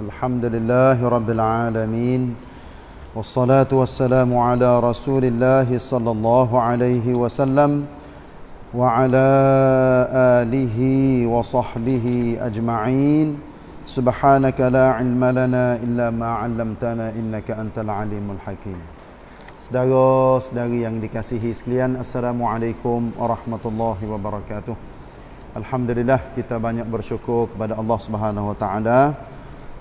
الحمد لله رب العالمين والصلاة والسلام على رسول الله صلى الله عليه وسلم وعلى آله وصحبه أجمعين سبحانك لا علم لنا إلا ما علمتنا إنك أنت العليم الحكيم Saudara-saudari yang dikasihi sekalian Assalamualaikum warahmatullahi wabarakatuh Alhamdulillah kita banyak bersyukur kepada Allah Subhanahu Wa Taala.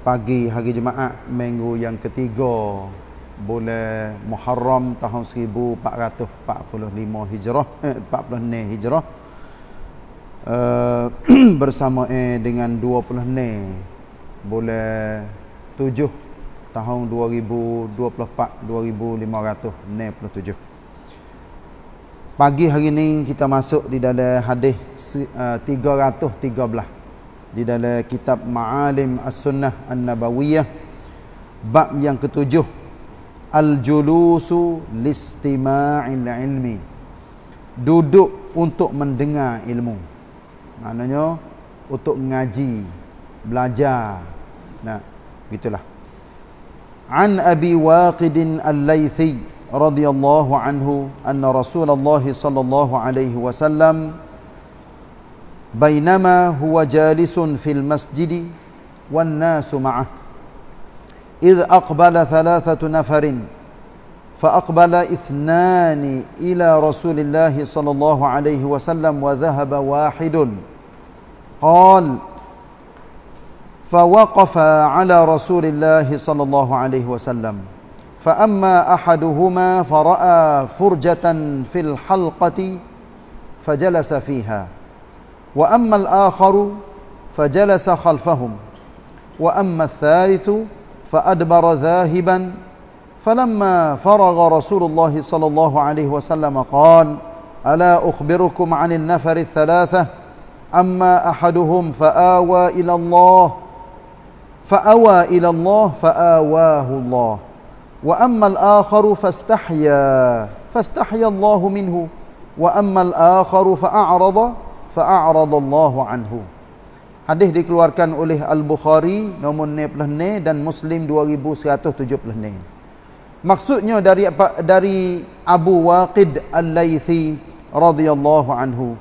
Pagi hari Jumaat minggu yang ketiga bulan Muharram tahun 1445 Hijrah eh 46 Hijrah. Uh, bersama eh dengan 26 bulan 7 tahun 2024 2567 Pagi hari ini kita masuk di dalam hadis uh, 313 di dalam kitab Ma'alim As-Sunnah An-Nabawiyah bab yang ketujuh. Al-julusu listima'il ilmi. Duduk untuk mendengar ilmu. Maknanya untuk mengaji belajar. Nah gitulah. An Abi Waqid Al-Laythi رضي الله عنه أن رسول الله صلى الله عليه وسلم بينما هو جالس في المسجد والناس معه إذ أقبل ثلاثة نفر فأقبل اثنان إلى رسول الله صلى الله عليه وسلم وذهب واحد. قال فوقف على رسول الله صلى الله عليه وسلم. فأما أحدهما فرأى فرجة في الحلقة فجلس فيها. وأما الآخر فجلس خلفهم. وأما الثالث فأدبر ذاهبا. فلما فرغ رسول الله صلى الله عليه وسلم قال ألا أخبركم عن النفر الثلاثة؟ أما أحدهم فآوى إلى الله فأوى إلى الله فآواه الله. وأما fastahya فاستحيا فاستحيا الله منه ammal akharu fa'arada fa'arada الله عنه Hadis dikeluarkan oleh Al-Bukhari nomor 99 dan Muslim 2170. Maksudnya dari dari Abu Waqid Al-Laythi radhiyallahu anhu.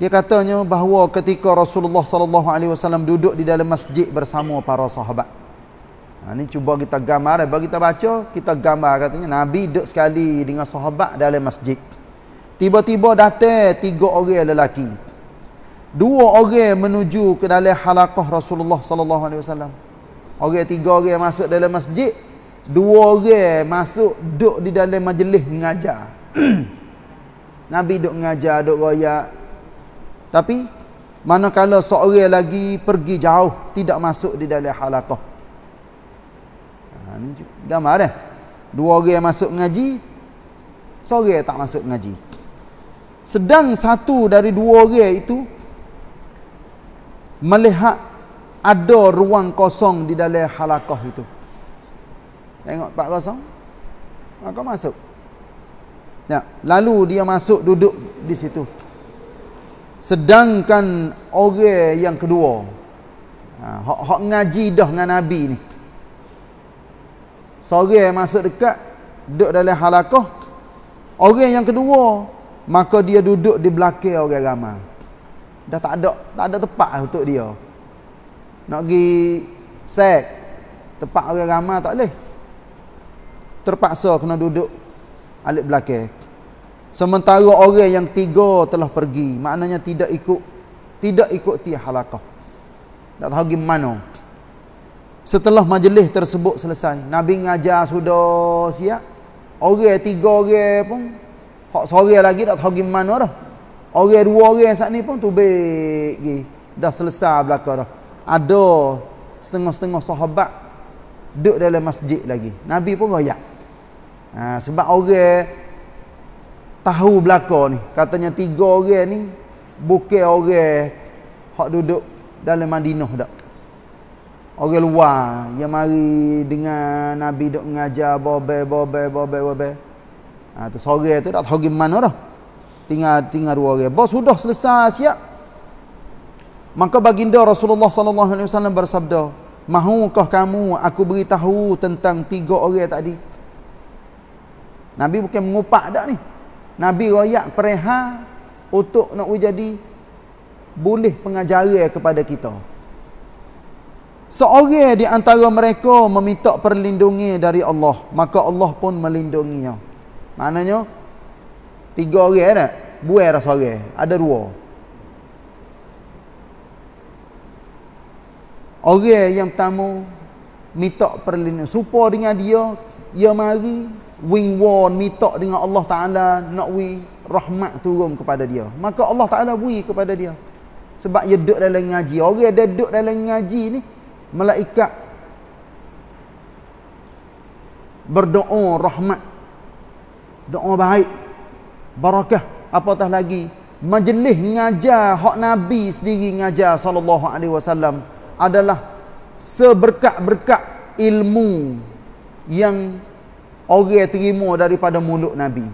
Dia katanya bahawa ketika Rasulullah sallallahu alaihi wasallam duduk di dalam masjid bersama para sahabat. Ha, ni cuba kita gambar, bagi kita baca, kita gambar katanya Nabi duduk sekali dengan sahabat dalam masjid. Tiba-tiba datang tiga orang lelaki. Dua orang menuju ke dalam halaqah Rasulullah sallallahu alaihi wasallam. Orang tiga orang masuk dalam masjid, dua orang masuk duduk di dalam majlis mengajar. Nabi duduk mengajar, duduk royak. Tapi manakala seorang lagi pergi jauh, tidak masuk di dalam halaqah Gambar dah. Dua orang yang masuk mengaji, seorang tak masuk mengaji. Sedang satu dari dua orang itu melihat ada ruang kosong di dalam halakah itu. Tengok pak kosong. Maka masuk. Ya, lalu dia masuk duduk di situ. Sedangkan orang yang kedua, ha, hak ngaji dah dengan Nabi ni. Seorang masuk dekat Duduk dalam halakah Orang yang kedua Maka dia duduk di belakang orang ramai. Dah tak ada Tak ada tempat untuk dia. Nak pergi Set Tempat orang ramai tak boleh. Terpaksa kena duduk Alik belakang. Sementara orang yang tiga telah pergi Maknanya tidak ikut Tidak ikuti halakah Tak tahu gimana Setelah majlis tersebut selesai, Nabi ngajar sudah siap. Orang tiga orang pun hak sore lagi tak tahu gimana dah. Orang dua orang saat ni pun tubik gi. Dah selesai belaka dah. Ada setengah-setengah sahabat duduk dalam masjid lagi. Nabi pun royak. Ha, sebab orang tahu belaka ni. Katanya tiga orang ni bukan orang hak duduk dalam Madinah dah orang luar yang mari dengan Nabi duk mengajar bobe bobe bobe bobe. Ha tu sore tu tak tahu gimana dah. Tinggal tinggal dua orang. Bos sudah selesai siap. Maka baginda Rasulullah sallallahu alaihi wasallam bersabda, "Mahukah kamu aku beritahu tentang tiga orang tadi?" Nabi bukan mengupak dak ni. Nabi royak pereha untuk nak jadi boleh pengajaran kepada kita. Seorang di antara mereka meminta perlindungan dari Allah, maka Allah pun melindunginya. Maknanya tiga orang ada, buai dah seorang, ada dua. Orang yang pertama minta perlindungan supaya dengan dia ia mari wing won minta dengan Allah Taala nak wi rahmat turun kepada dia. Maka Allah Taala beri kepada dia. Sebab dia duduk dalam ngaji. Orang yang duduk dalam ngaji ni malaikat berdoa rahmat. Doa baik. Barakah. Apatah lagi majlis ngajar hak Nabi sendiri ngajar sallallahu alaihi wasallam adalah seberkat-berkat ilmu yang orang terima daripada mulut Nabi.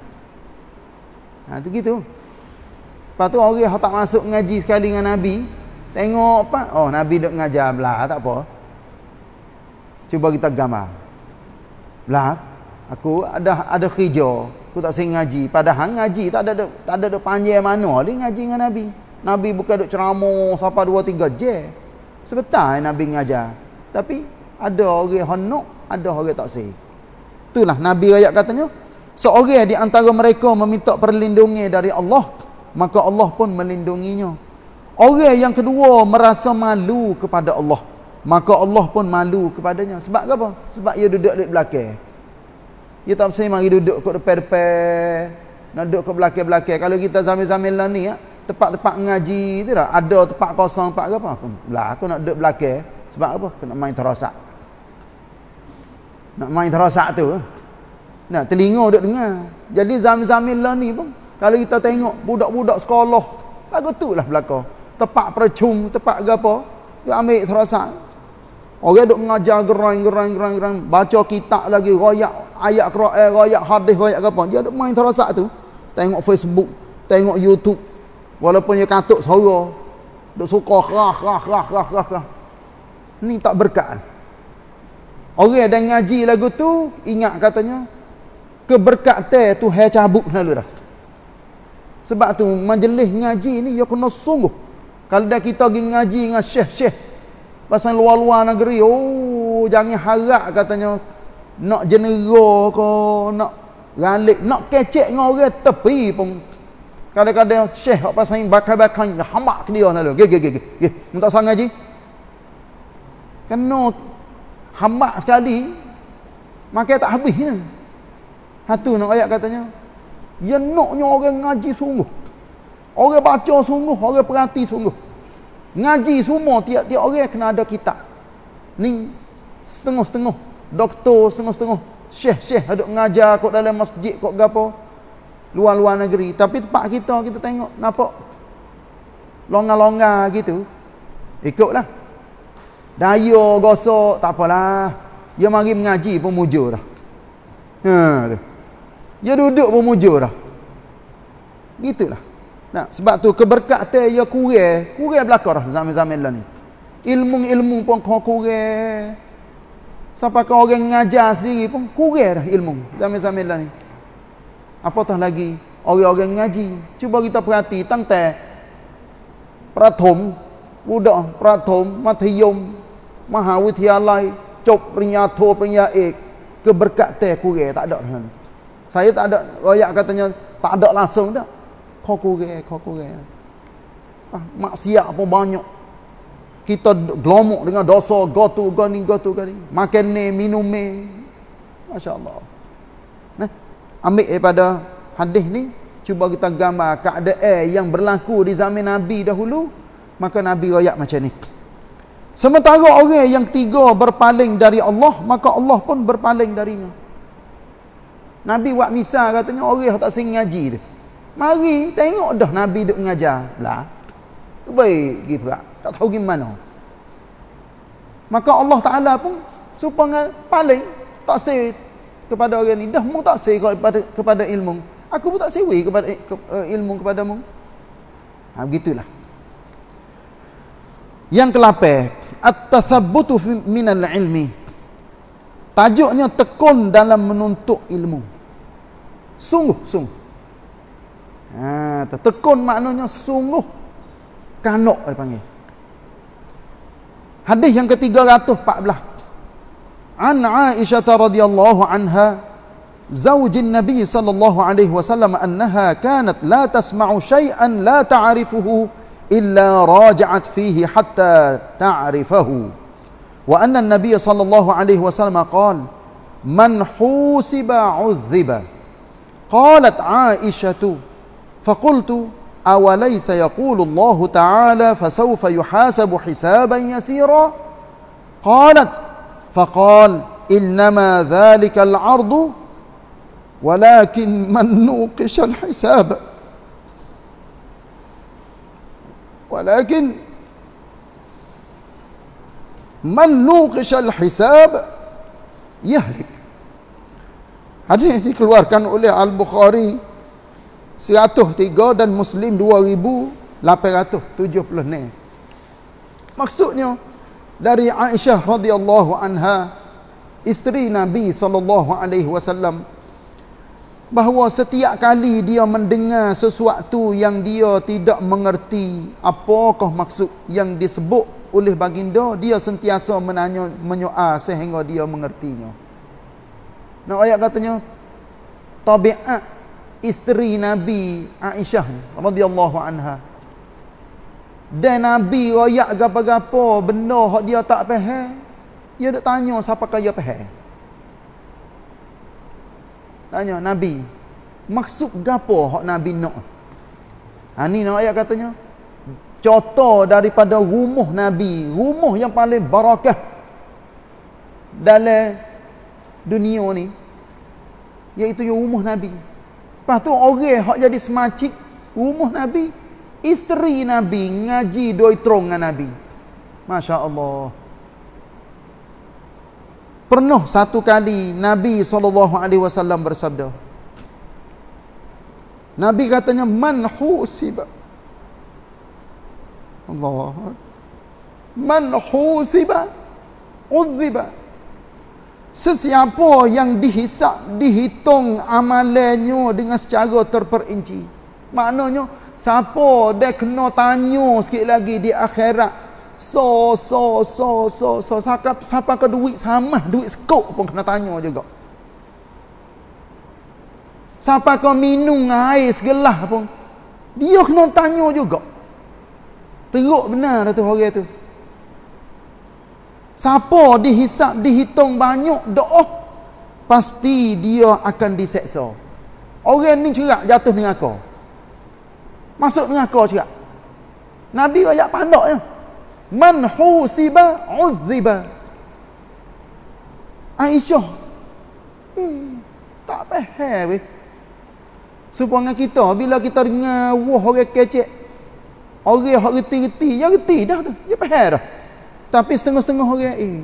Ha tu gitu. Lepas tu orang yang tak masuk ngaji sekali dengan Nabi, tengok apa? Oh, Nabi duk ngajar belah, tak apa. Cuba kita gambar. Belah, aku ada ada hijau, aku tak sing ngaji. Padahal ngaji tak ada tak ada duk panjang mana li ngaji dengan Nabi. Nabi bukan duk ceramah sampai 2 3 je. Sebentar Nabi ngajar. Tapi ada orang honok, ada orang tak sih. Itulah Nabi ayat katanya, seorang di antara mereka meminta perlindungan dari Allah, maka Allah pun melindunginya. Orang yang kedua merasa malu kepada Allah, maka Allah pun malu kepadanya. Sebab apa? Sebab ia duduk di belakang. Ia tak mesti mari duduk kat depan-depan, nak duduk kat belakang-belakang. Kalau kita zaman-zaman lah ni, ya, tempat-tempat ngaji tu dah. Ada tempat kosong tempat apa? Lah aku nak duduk belakang. Sebab apa? Aku nak main terosak. Nak main terosak tu. Nak telinga duduk dengar. Jadi zaman-zaman lah ni pun kalau kita tengok budak-budak sekolah lagu tu lah belakang tempat percum tempat apa dia ambil terosak orang duduk mengajar gerang gerang gerang gerang baca kitab lagi royak ayat Quran royak hadis royak apa dia duduk main terosak tu tengok Facebook tengok YouTube Walaupun dia katuk suara. Duk suka rah rah rah rah rah rah. Ni tak berkat. Orang yang ngaji lagu tu ingat katanya keberkatan tu hai cabut dah. Sebab tu majlis ngaji ni ya kena sungguh. Kalau dah kita pergi ngaji dengan syekh-syekh pasal luar-luar negeri, oh jangan harap katanya nak jenera ke nak galik, nak kecek dengan orang tepi pun Kadang-kadang syekh apa pasal bakar-bakar hamak ke dia. Ge ge ge ge. Minta sang ngaji. Kena hamak sekali maka tak habis ni. Hatu nak ayat katanya. Ya naknya orang ngaji sungguh. Orang baca sungguh, orang perhati sungguh. Ngaji semua tiap-tiap orang kena ada kitab. Ni setengah-setengah. Doktor setengah-setengah. Syekh-syekh ada ngajar kok dalam masjid kok gapo luar-luar negeri. Tapi tempat kita kita tengok nampak longgar-longgar gitu. Ikutlah. Daya gosok tak apalah. Dia mari mengaji pun mujur dah. Ha tu. Dia duduk pun mujur dah. Gitulah nah sebab tu keberkatan dia kurang kurang belakang dah zaman-zaman lah ni. Ilmu-ilmu pun kau kurang sampai kau orang ngajar sendiri pun kurang dah ilmu zaman-zaman lah ni. Apatah lagi? Orang-orang ngaji. Cuba kita perhati tentang prathom budak prathom mathiyum mahawidyalay cop pernyato pernyai keberkatan kurang tak ada saya tak ada royak katanya tak ada langsung dah kau kurang kau kurang ah, maksiat pun banyak. Kita gelomok dengan dosa gotu gani gotu gani makan ni minum ni. masya-Allah. Ambil daripada hadis ni cuba kita gambar keadaan yang berlaku di zaman Nabi dahulu maka Nabi royak macam ni. Sementara orang yang tiga berpaling dari Allah maka Allah pun berpaling darinya. Nabi buat misal katanya orang tak sing ngaji dia mari tengok dah Nabi duk ngajar lah baik pergi perak. Tak tahu gimana maka Allah Ta'ala pun supaya paling tak say kepada orang ni. Dah mu tak sei kepada kepada ilmu. Aku pun tak sewi kepada ke, uh, ilmu kepadamu. Ha begitulah. Yang kelapai, at-tathabbutu minal ilmi. Tajuknya tekun dalam menuntut ilmu. Sungguh, sungguh. Ha, tekun maknanya sungguh. Kanok dia panggil. Hadis yang ke-314. An Aisyah radhiyallahu anha زوج النبي صلى الله عليه وسلم أنها كانت لا تسمع شيئا لا تعرفه إلا راجعت فيه حتى تعرفه وأن النبي صلى الله عليه وسلم قال من حوسب عذب قالت عائشة فقلت أوليس يقول الله تعالى فسوف يحاسب حسابا يسيرا؟ قالت فقال إنما ذلك العرض ولكن من نوقش الحساب. ولكن من نوقش الحساب يهلك. Hadis ini dikeluarkan oleh Al-Bukhari 103 dan Muslim 2876. Maksudnya dari Aisyah radhiyallahu anha isteri Nabi sallallahu alaihi wasallam bahawa setiap kali dia mendengar sesuatu yang dia tidak mengerti apakah maksud yang disebut oleh baginda dia sentiasa menanya menyoal sehingga dia mengertinya nak ayat katanya tabiat isteri Nabi Aisyah radhiyallahu anha dan Nabi royak gapo-gapo benda hak dia tak faham dia nak tanya siapa kaya faham Tanya Nabi, maksud gapo hak Nabi nak? Ha ni nak ayat katanya. Contoh daripada rumah Nabi, rumah yang paling barakah dalam dunia ni iaitu rumah Nabi. Lepas tu orang hak jadi semacik rumah Nabi, isteri Nabi ngaji doi trong dengan Nabi. Masya-Allah. Pernah satu kali Nabi SAW bersabda. Nabi katanya man husiba. Allah. Man husiba udhiba. Sesiapa yang dihisap, dihitung amalannya dengan secara terperinci. Maknanya, siapa dia kena tanya sikit lagi di akhirat so so so so so siapa ke duit sama duit skop pun kena tanya juga. Siapa ke minum air segelah pun dia kena tanya juga. Teruk benar tu orang tu siapa dihisap dihitung banyak doa pasti dia akan diseksa. Orang ni cerak jatuh neraka masuk neraka cerak. Nabi ayat pandaknya man husiba uzziba Aisyah eh, tak faham weh. Supaya kita bila kita dengar wah orang kecek orang yang reti-reti ya reti dah tu dia faham dah tapi setengah-setengah orang eh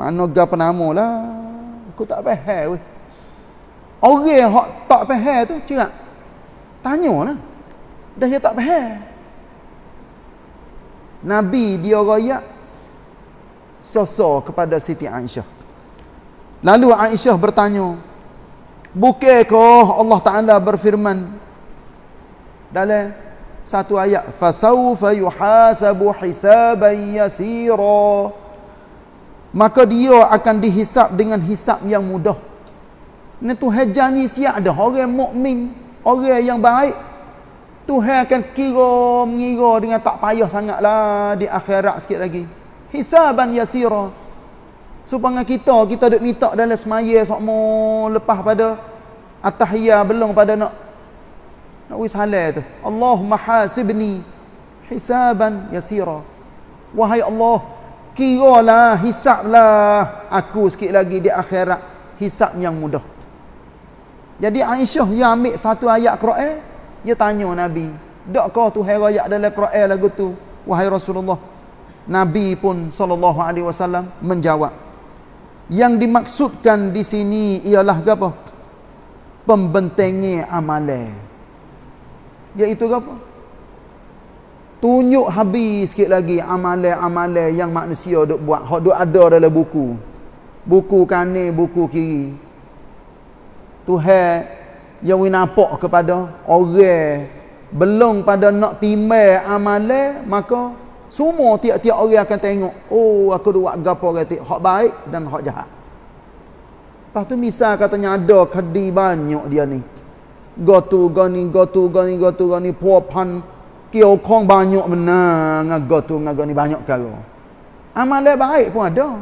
mana ga penama lah. Aku tak faham weh. Orang yang tak faham tu cerak tanya lah. Dah dia tak faham. Nabi dia royak sosok kepada Siti Aisyah. Lalu Aisyah bertanya, "Bukankah Allah Taala berfirman dalam satu ayat, "Fasawfa yuhasabu hisaban yasira." Maka dia akan dihisap dengan hisap yang mudah. Ini Tuhan janji siap ada orang mukmin, orang yang baik Tuhan akan kira mengira dengan tak payah sangatlah di akhirat sikit lagi. Hisaban yasira. Supaya kita kita duk minta dalam semaya sokmo lepas pada atahiyah belum pada nak nak wis tu. Allahumma hasibni hisaban yasira. Wahai Allah, kiralah hisablah aku sikit lagi di akhirat hisab yang mudah. Jadi Aisyah yang ambil satu ayat Quran dia tanya Nabi, "Dakkah Tuhan royak dalam Quran lagu tu?" Wahai Rasulullah. Nabi pun sallallahu alaihi wasallam menjawab, "Yang dimaksudkan di sini ialah apa? Pembentengi amalan." Iaitu apa? tunjuk habis sikit lagi amalan-amalan yang manusia duk buat. Hak duk ada dalam buku. Buku kanan buku kiri. Tuhan yang we nampak kepada orang belum pada nak timbal amalan maka semua tiap-tiap orang akan tengok oh aku buat gapo kata hak baik dan hak jahat. Lepas tu misal katanya ada kedi banyak dia ni. Go tu, go ni, go tu, go ni, go go. Puapan Kio kong banyak benar ngagak tu ngagak ni banyak karo. Amalan baik pun ada.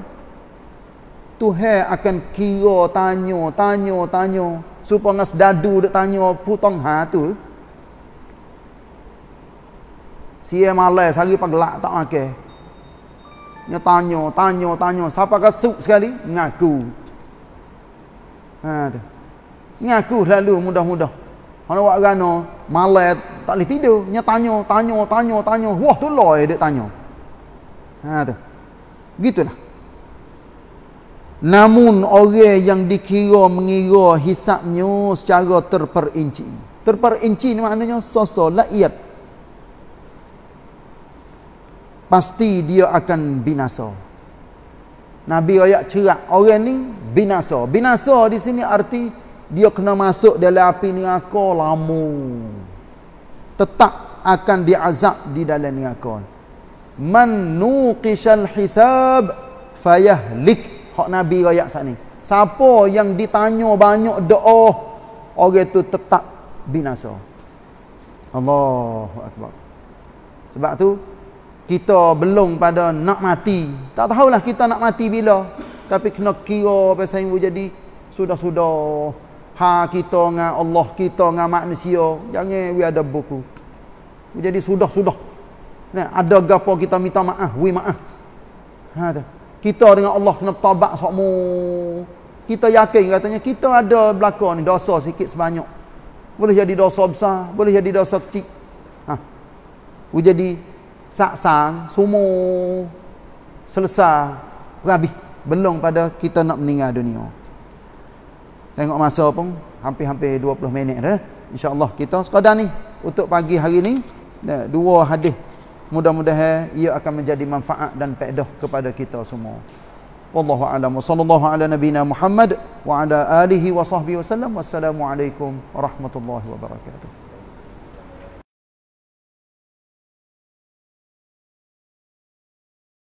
Tuhan akan kira tanya, tanya, tanya. Supaya ngas dadu dek tanya putong ha tu. Sia malai sari pagelak tak makan. Nya tanya, tanya, tanya. Siapa kasuk sekali? Ngaku. Ha tu. Ngaku lalu mudah-mudah. Mana buat gano, malam tak boleh tidur. Nya tanya, tanya, tanya, tanya. Wah tu loy dia tanya. Ha tu. Gitulah. Namun orang yang dikira mengira hisapnya secara terperinci. Terperinci ni maknanya sosok laiyat. Pasti dia akan binasa. Nabi ayat cerak orang ni binasa. Binasa di sini arti dia kena masuk dalam api neraka lama tetap akan diazab di dalam neraka. Man nuqishal hisab fayahlik. Hak nabi ayat sat ni. Siapa yang ditanya banyak doa orang itu tetap binasa. Allahu akbar. Sebab tu kita belum pada nak mati. Tak tahulah kita nak mati bila. Tapi kena kira pasal jadi sudah-sudah ha kita dengan Allah kita dengan manusia. Jangan we ada buku. Jadi sudah-sudah. Nah ada gapo kita minta maaf? We maaf. Ha tu. Kita dengan Allah kena taubat sokmo kita yakin katanya kita ada belakang ni dosa sikit sebanyak. Boleh jadi dosa besar boleh jadi dosa kecil. Ha. We jadi saksang semua selesai habis. Belum pada kita nak meninggal dunia Tengok masa pun hampir-hampir 20 minit dah. Insya-Allah kita sekadar ni untuk pagi hari ni dua hadis. Mudah-mudahan ia akan menjadi manfaat dan faedah kepada kita semua. Wallahu a'lam sallallahu ala nabiyyina Muhammad wa ala alihi wa sahbihi wasallam. Wassalamualaikum warahmatullahi wabarakatuh.